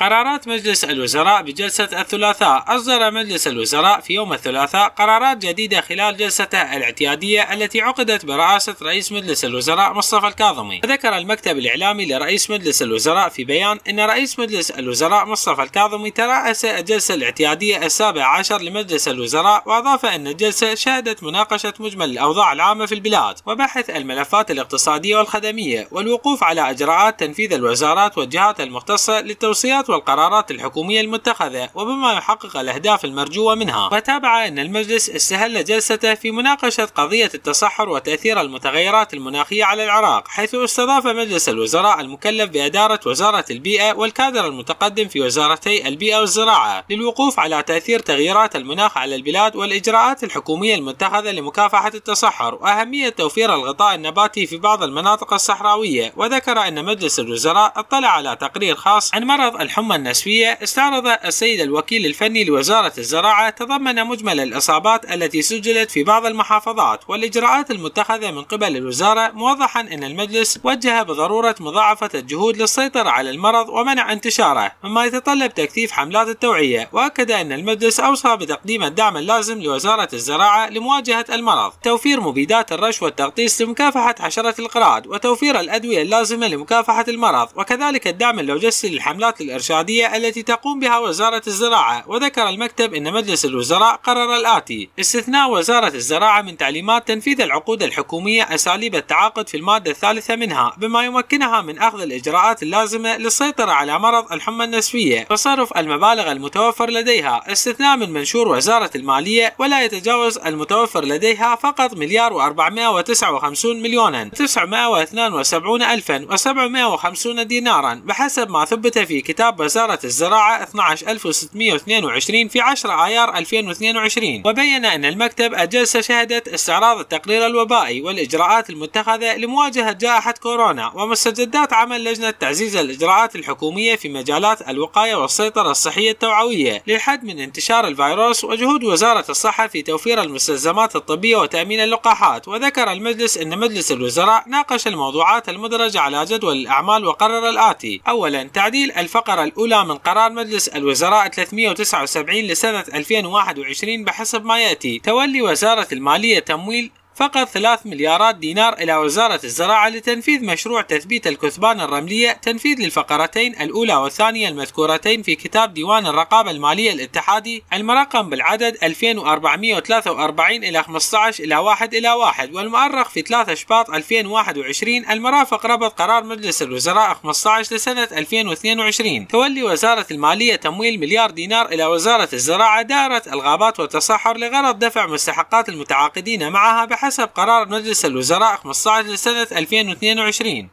قرارات مجلس الوزراء بجلسة الثلاثاء. أصدر مجلس الوزراء في يوم الثلاثاء قرارات جديدة خلال جلسته الاعتيادية التي عقدت برئاسة رئيس مجلس الوزراء مصطفى الكاظمي. وذكر المكتب الإعلامي لرئيس مجلس الوزراء في بيان أن رئيس مجلس الوزراء مصطفى الكاظمي ترأس الجلسة الاعتيادية السابع عشر لمجلس الوزراء وأضاف أن الجلسة شهدت مناقشة مجمل الأوضاع العامة في البلاد وبحث الملفات الاقتصادية والخدمية والوقوف على إجراءات تنفيذ الوزارات والجهات المختصة للتوصيات والقرارات الحكومية المتخذة وبما يحقق الأهداف المرجوة منها. وتابع أن المجلس استهل جلسته في مناقشة قضية التصحر وتأثير المتغيرات المناخية على العراق حيث استضاف مجلس الوزراء المكلف بإدارة وزارة البيئة والكادر المتقدم في وزارتي البيئة والزراعة للوقوف على تأثير تغييرات المناخ على البلاد والإجراءات الحكومية المتخذة لمكافحة التصحر. وأهمية توفير الغطاء النباتي في بعض المناطق الصحراوية. وذكر أن مجلس الوزراء اطلع على تقرير خاص عن مرض الحمى الحمى النسفية استعرض السيد الوكيل الفني لوزارة الزراعة تضمن مجمل الإصابات التي سجلت في بعض المحافظات والإجراءات المتخذة من قبل الوزارة موضحا أن المجلس وجه بضرورة مضاعفة الجهود للسيطرة على المرض ومنع انتشاره مما يتطلب تكثيف حملات التوعية. وأكد أن المجلس أوصى بتقديم الدعم اللازم لوزارة الزراعة لمواجهة المرض. توفير مبيدات الرش والتغطيس لمكافحة حشرة القراد وتوفير الأدوية اللازمة لمكافحة المرض وكذلك الدعم اللوجستي للحملات الإرشاد الإرشادية التي تقوم بها وزارة الزراعة. وذكر المكتب أن مجلس الوزراء قرر الآتي. استثناء وزارة الزراعة من تعليمات تنفيذ العقود الحكومية أساليب التعاقد في المادة الثالثة منها بما يمكنها من أخذ الإجراءات اللازمة للسيطرة على مرض الحمى النسفية وصرف المبالغ المتوفر لديها. استثناء من منشور وزارة المالية ولا يتجاوز المتوفر لديها فقط مليار و459 مليونا 972 ألفا و750 دينارا بحسب ما ثبت في كتاب وزارة الزراعة 12622 في 10 آيار 2022 وبين أن المكتب الجلسة شهدت استعراض التقرير الوبائي والإجراءات المتخذة لمواجهة جائحة كورونا ومستجدات عمل لجنة تعزيز الإجراءات الحكومية في مجالات الوقاية والسيطرة الصحية التوعوية للحد من انتشار الفيروس وجهود وزارة الصحة في توفير المستلزمات الطبية وتأمين اللقاحات. وذكر المجلس أن مجلس الوزراء ناقش الموضوعات المدرجة على جدول الأعمال وقرر الآتي أولا تعديل الفقرة الأولى الأولى من قرار مجلس الوزراء 379 لسنة 2021 بحسب ما يأتي. تولي وزارة المالية تمويل فقط 3 مليارات دينار إلى وزارة الزراعة لتنفيذ مشروع تثبيت الكثبان الرملية تنفيذ للفقرتين الأولى والثانية المذكورتين في كتاب ديوان الرقابة المالية الاتحادي المرقم بالعدد 2443 إلى 15 إلى 1 إلى 1 والمؤرخ في 3 شباط 2021 المرافق ربط قرار مجلس الوزراء 15 لسنة 2022 تولي وزارة المالية تمويل مليار دينار إلى وزارة الزراعة دائرة الغابات والتصحر لغرض دفع مستحقات المتعاقدين معها بحسب حسب قرار مجلس الوزراء 15 لسنة 2022